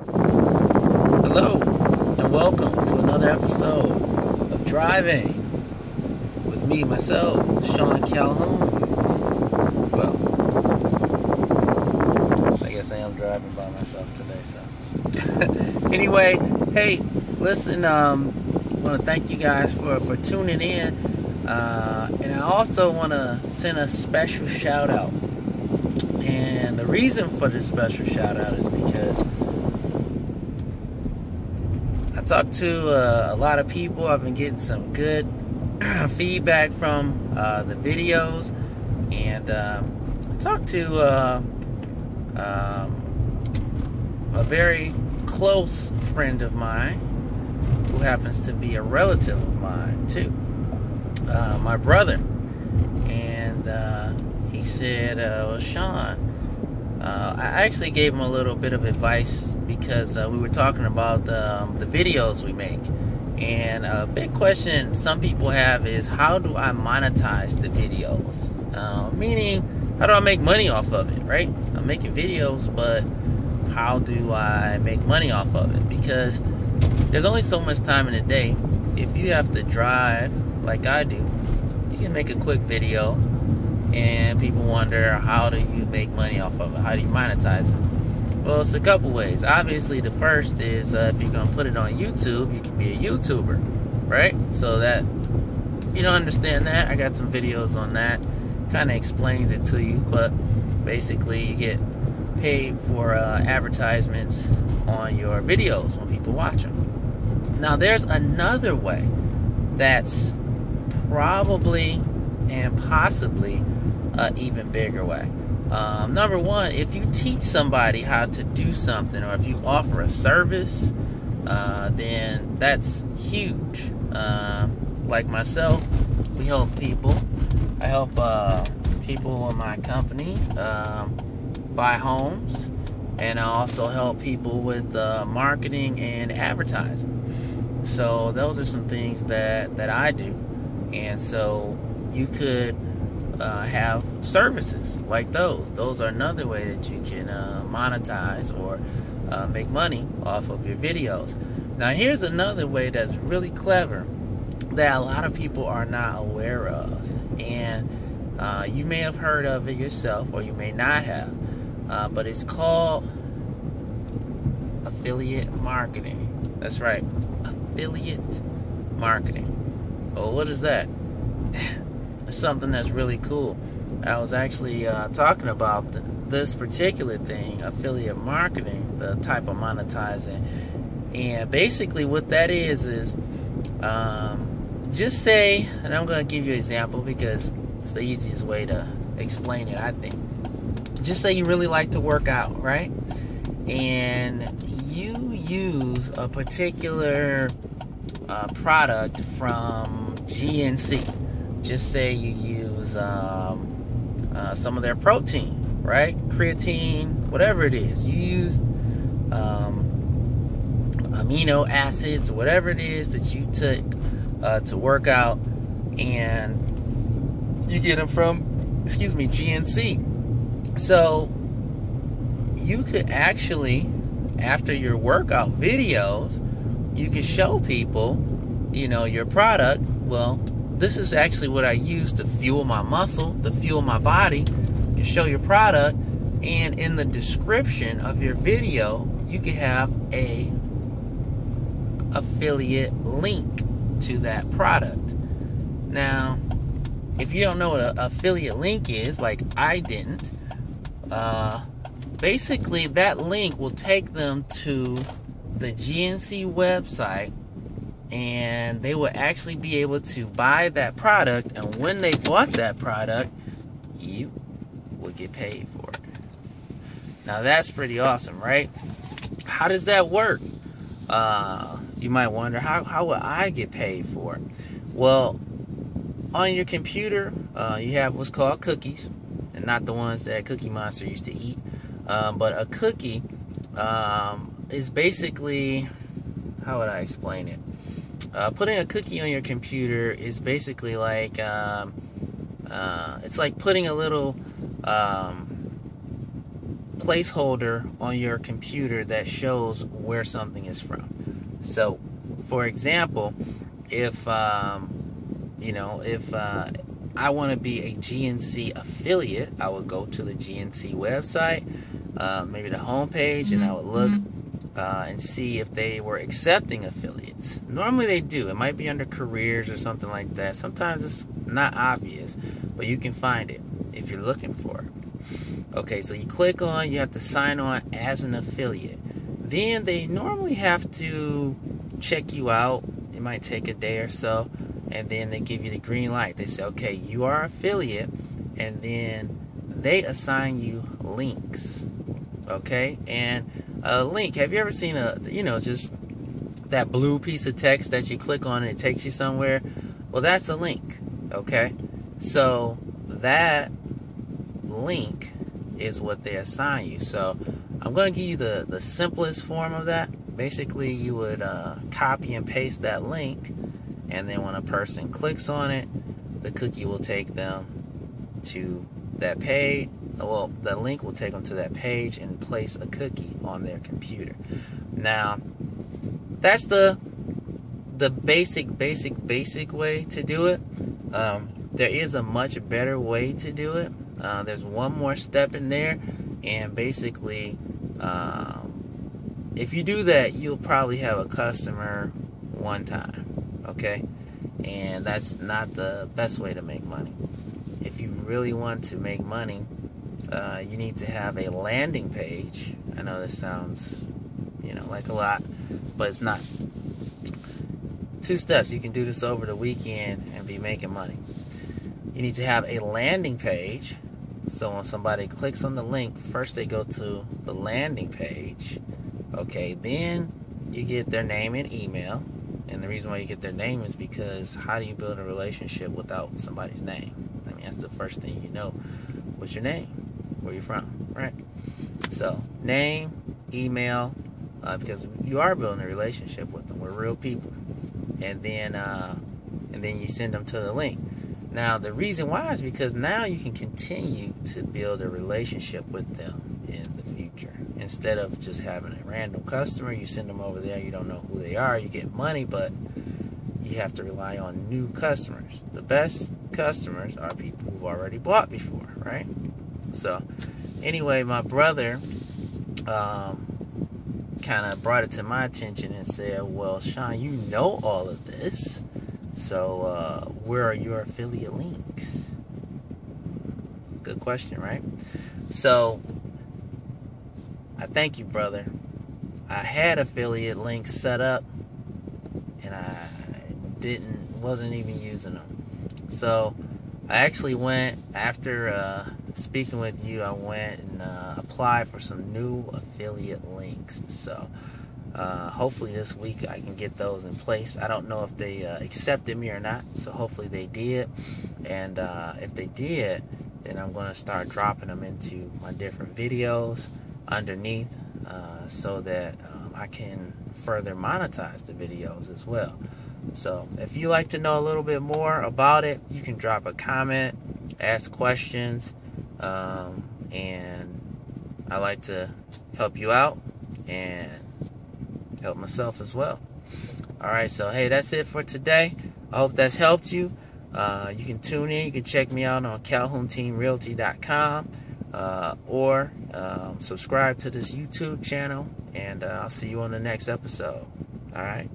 Hello, and welcome to another episode of Driving with me, myself, Sean Calhoun. Well, I guess I am driving by myself today, so. anyway, hey, listen, um, I want to thank you guys for, for tuning in. Uh, and I also want to send a special shout out. And the reason for this special shout out is because talked to uh, a lot of people. I've been getting some good feedback from uh, the videos, and um, I talked to uh, um, a very close friend of mine who happens to be a relative of mine too, uh, my brother, and uh, he said, uh, "Well, Sean." Uh, I actually gave him a little bit of advice because uh, we were talking about um, the videos we make. And a big question some people have is how do I monetize the videos? Uh, meaning, how do I make money off of it, right? I'm making videos, but how do I make money off of it? Because there's only so much time in a day. If you have to drive like I do, you can make a quick video and people wonder how do you make money off of it? How do you monetize it? Well, it's a couple ways. Obviously, the first is uh, if you're gonna put it on YouTube, you can be a YouTuber, right? So that if you don't understand that, I got some videos on that. Kind of explains it to you, but basically, you get paid for uh, advertisements on your videos when people watch them. Now, there's another way that's probably and possibly an even bigger way. Um, number one, if you teach somebody how to do something or if you offer a service, uh, then that's huge. Uh, like myself, we help people. I help uh, people in my company um, buy homes, and I also help people with marketing and advertising. So those are some things that that I do, and so you could uh, have services like those. Those are another way that you can uh, monetize or uh, make money off of your videos. Now, here's another way that's really clever that a lot of people are not aware of, and uh, you may have heard of it yourself, or you may not have. Uh, but it's called affiliate marketing. That's right, affiliate marketing. Well, what is that? Something that's really cool. I was actually uh, talking about this particular thing, affiliate marketing, the type of monetizing. And basically, what that is, is um, just say, and I'm going to give you an example because it's the easiest way to explain it, I think. Just say you really like to work out, right? And you use a particular uh, product from GNC just say you use um, uh, some of their protein, right? Creatine, whatever it is. You use um, amino acids, whatever it is that you took uh, to work out, and you get them from, excuse me, GNC. So you could actually, after your workout videos, you could show people, you know, your product. Well, this is actually what I use to fuel my muscle, to fuel my body. You show your product, and in the description of your video, you can have a affiliate link to that product. Now, if you don't know what an affiliate link is, like I didn't, uh, basically that link will take them to the GNC website and they will actually be able to buy that product and when they bought that product you will get paid for it. Now that's pretty awesome right? How does that work? Uh, you might wonder how, how will i get paid for it? Well on your computer uh, you have what's called cookies and not the ones that cookie monster used to eat. Um, but a cookie um, is basically how would i explain it uh, putting a cookie on your computer is basically like um, uh, it's like putting a little um, placeholder on your computer that shows where something is from. So, for example, if um, you know, if uh, I want to be a GNC affiliate, I would go to the GNC website, uh, maybe the homepage, and I would look uh, and see if they were accepting affiliates. Normally they do. It might be under careers or something like that. Sometimes it's not obvious, but you can find it if you're looking for it. Okay, so you click on, you have to sign on as an affiliate. Then they normally have to check you out. It might take a day or so, and then they give you the green light. They say, okay, you are affiliate, and then they assign you links. Okay, and a link. Have you ever seen a, you know, just that blue piece of text that you click on and it takes you somewhere? Well, that's a link, okay? So that link is what they assign you. So I'm going to give you the, the simplest form of that. Basically, you would uh, copy and paste that link, and then when a person clicks on it, the cookie will take them to that page well, the link will take them to that page and place a cookie on their computer. Now, that's the the basic, basic, basic way to do it. Um, there is a much better way to do it. Uh, there's one more step in there, and basically, um, if you do that, you'll probably have a customer one time. Okay, and that's not the best way to make money. If you really want to make money, uh, you need to have a landing page. I know this sounds, you know, like a lot, but it's not. Two steps. You can do this over the weekend and be making money. You need to have a landing page. So when somebody clicks on the link, first they go to the landing page. Okay, then you get their name and email. And the reason why you get their name is because how do you build a relationship without somebody's name? I mean, that's the first thing you know. What's your name? Where you're from, right? So, name, email, uh, because you are building a relationship with them. We're real people, and then uh, and then you send them to the link. Now, the reason why is because now you can continue to build a relationship with them in the future. Instead of just having a random customer, you send them over there, you don't know who they are, you get money, but you have to rely on new customers. The best customers are people who've already bought before, right? So, anyway, my brother um, kind of brought it to my attention and said, Well, Sean, you know all of this. So, uh, where are your affiliate links? Good question, right? So, I thank you, brother. I had affiliate links set up and I didn't wasn't even using them. So I actually went after uh, speaking with you, I went and uh, applied for some new affiliate links. So uh, hopefully this week I can get those in place. I don't know if they uh, accepted me or not, so hopefully they did. And uh, if they did, then I'm going to start dropping them into my different videos underneath uh, so that um, I can further monetize the videos as well. So if you like to know a little bit more about it, you can drop a comment, ask questions, um, and I like to help you out and help myself as well. All right, so hey, that's it for today. I hope that's helped you. Uh, you can tune in. You can check me out on CalhounTeamRealty.com uh, or um, subscribe to this YouTube channel, and uh, I'll see you on the next episode. All right.